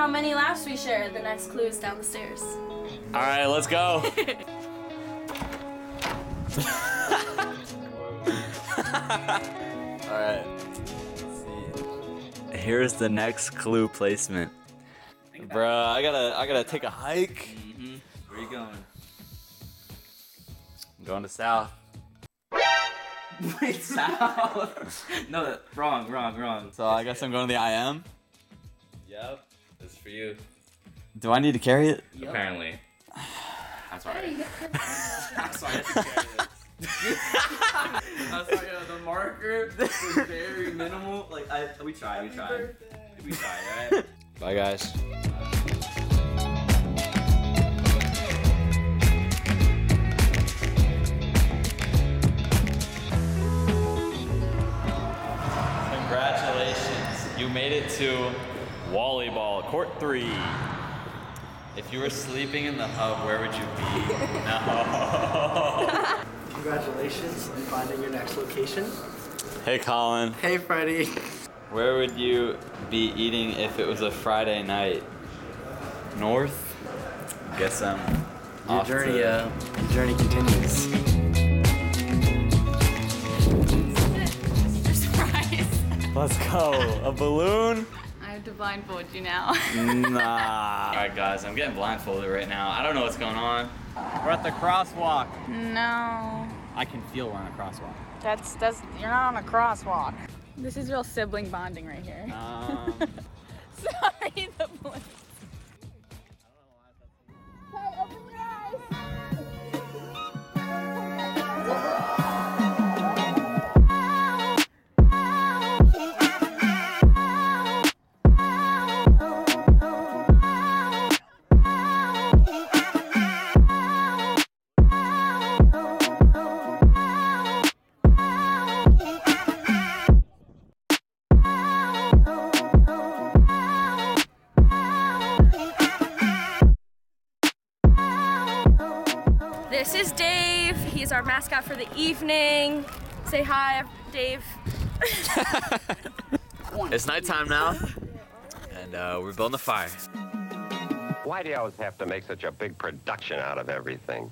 how many laughs we share. The next clue is down the stairs. All right, let's go. All right. Let's see. Here's the next clue placement. Bruh, I gotta, I gotta take a hike. Mm-hmm. Where are you going? I'm going to south. Wait, south. no, wrong, wrong, wrong. So I guess I'm going to the IM. Yep, this is for you. Do I need to carry it? Apparently. That's alright. I'm sorry, I have to carry this. I'm sorry, uh, the marker was very minimal. Like, I, we tried, we tried. We tried, alright? Bye, guys. Congratulations. You made it to Volleyball Court 3. If you were sleeping in the hub, where would you be? No. Congratulations on finding your next location. Hey, Colin. Hey, Freddie. Where would you be eating if it was a Friday night? North? Guess I'm Your off journey, to- uh, your journey continues. Let's go. A balloon? I have to blindfold you now. Nah. All right, guys, I'm getting blindfolded right now. I don't know what's going on. We're at the crosswalk. no. I can feel we're on a crosswalk. That's that's you're not on a crosswalk. This is real sibling bonding right here. Um, Sorry, the balloon. This is Dave. He's our mascot for the evening. Say hi, Dave. it's nighttime now, and uh, we're building a fire. Why do you always have to make such a big production out of everything?